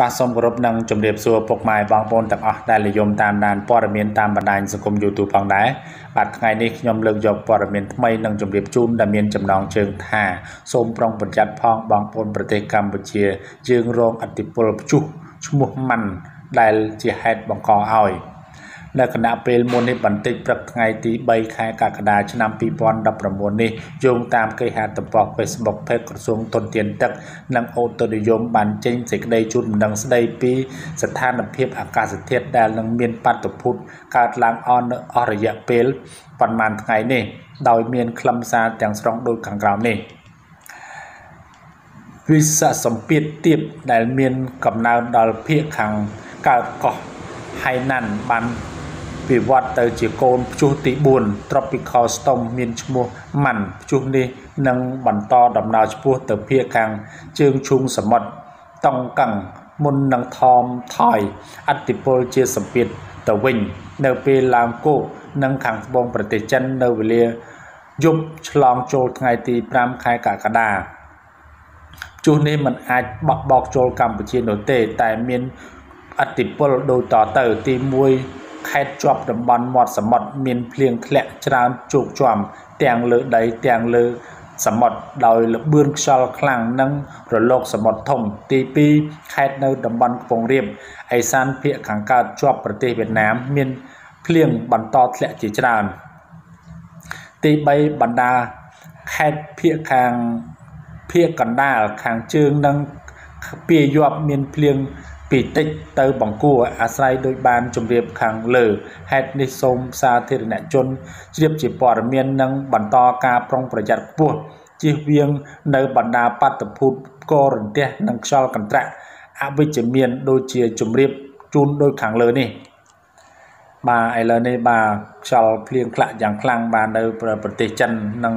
បាទសូមគោរពនិងជម្រាបសួរពុកម៉ែបងប្អូនទាំងអស់ដែលនិយមតាមដានព័ត៌មានតាមបណ្ដាញសង្គម YouTube ផងដែរបាទថ្ងៃនេះខ្ញុំលើកយកព័ត៌មានថ្មីនិងជម្រាបជូនដែលមានចំណងជើងថាសូមប្រុងប្រយ័ត្នផងបងប្អូនប្រទេសកម្ពុជាយើងរងអតិពលព្យុះឈ្មោះម៉ាន់ដែលជាហេតុបង្កឲ្យ នៅគណៈពេលមុននេះបន្តិចព្រឹកថ្ងៃទី3ខែកក្កដាឆ្នាំ2019នេះយោងតាមគេហទំព័រ Facebook Page ក្រសួងទុនធានទឹកនិងអូតូនិយមបានចេញសេចក្តីជូនដំណឹងស្តីពីស្ថានភាពអាកាសធាតុដែលនឹងមានបាតុភូតកើតឡើងអស់នៅអស់រយៈពេលប៉ុន្មានថ្ងៃនេះដោយមានខ្លឹមសារទាំងស្រុងដូចខាងក្រោមនេះវិសសម្ពាធទៀបដែលមានកំណើនដល់ភៀកខាងកើតកោះហៃណាន់បាន វិវត្តទៅជាកូនព្យុះទី4 Tropical Storm មានឈ្មោះម៉ាន់ព្យុះនេះនឹងបន្តដំណើរឆ្ពោះទៅភាគខាងជើងឈូងសមុទ្រតង់កឹងមុននឹងថមថយអតិពលជាសម្ពាធទៅវិញ នៅពេលឡើងគោកនិងខាងត្បូងប្រទេសចិននៅវេលាយប់ឆ្លងចូលថ្ងៃទី5ខែកក្កដាព្យុះនេះមិនអាចបក់បោកចូលកម្ពុជានោះទេ តែមានអតិពលដូចតទៅទី1 ខេត្តជាប់តំបន់មាត់សមុទ្រមានភ្លៀងធ្លាក់ច្រើនជោគជាំទាំងលើដីទាំងលើសមុទ្រដោយលបឿនខ្យល់ខ្លាំងនិងរលកសមុទ្រធំទី2ខេត្តនៅតំបន់ខ្ពង់រាបឯសានភាគខាងកើតជាប់ប្រទេសវៀតណាមមានភ្លៀងបន្តធ្លាក់ជាច្រើនទី3បណ្ដាខេត្តភាគខាងភាគកណ្ដាលខាងជើងនិងពាយ័ព្យមានភ្លៀង ពីតិចទៅបង្គួរអាស្រ័យដោយបានជម្រាបខាងលើហេតុនេះសូមសាធារណជនជ្រាបជាព័ត៌មាននិងបន្តការប្រុងប្រយ័ត្នខ្ពស់ជៀសវាងនៅបណ្ដាបាតុភូតករន្ទះនិងខ្យល់កន្ត្រាក់អវិជ្ជមានដូចជាជម្រាបជូនដូចខាងលើនេះបាទឥឡូវនេះបាទខ្យល់ភ្លៀងខ្លះយ៉ាងខ្លាំងបាទនៅប្រទេសចិននិង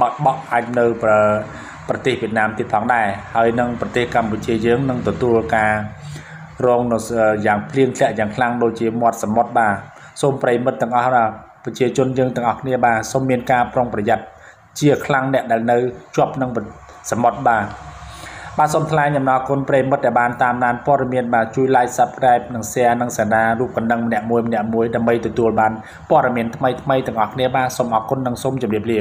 បក់បក់អាចនៅប្រទេស វៀតណាមទៀតផងដែរហើយនឹងប្រទេសកម្ពុជាយើងនឹងទទួលការរងនៅយ៉ាងភ្លៀងធ្លាក់យ៉ាងខ្លាំងដូចជាមាត់សមុទ្របាទសូមប្រិមិត្តទាំងអស់បាទប្រជាជនយើងទាំងអស់គ្នាបាទសូមមានការប្រុងប្រយ័ត្នជាខ្លាំងអ្នកដែលនៅជាប់នឹងសមុទ្របាទបាទសូមថ្លែងអំណរគុណប្រិមិត្តដែលបានតាមដានព័ត៌មានបាទជួយ like subscribe និង share និងសាណារូបកណ្ដឹងម្នាក់មួយម្នាក់មួយដើម្បីទទួលបានព័ត៌មានថ្មីថ្មីទាំងអស់គ្នាបាទសូមអរគុណនិងសូមជម្រាបលា